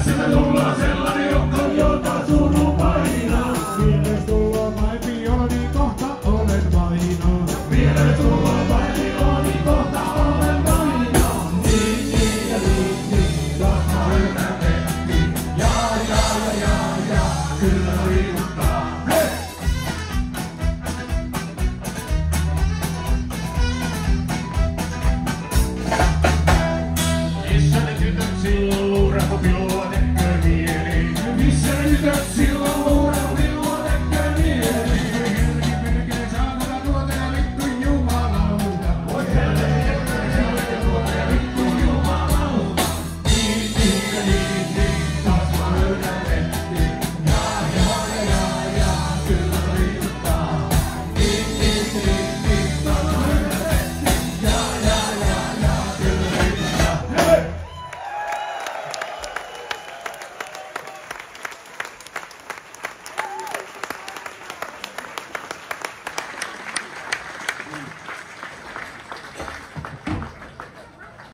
As in a long